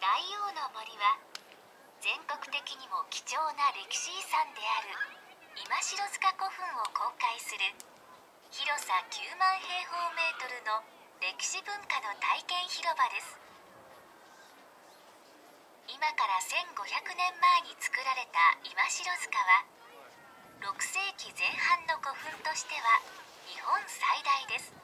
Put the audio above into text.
大王の森は全国的にも貴重な歴史遺産である今城塚古墳を公開する広さ9万平方メートルの歴史文化の体験広場です。今から1500年前に作られた今城塚は6世紀前半の古墳としては日本最大です。